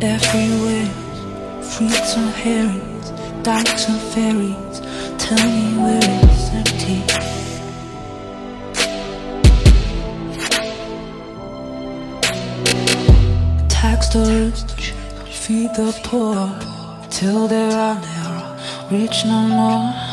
wills, fruits and herrings, dykes and ferries. Tell me where it's empty. Tax the rich, feed the poor, till there are never rich no more.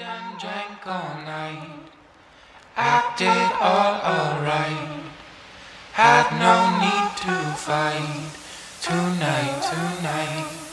And drank all night. Acted all alright. Had no need to fight. Tonight, tonight.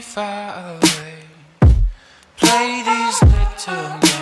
Far away. Play these little games.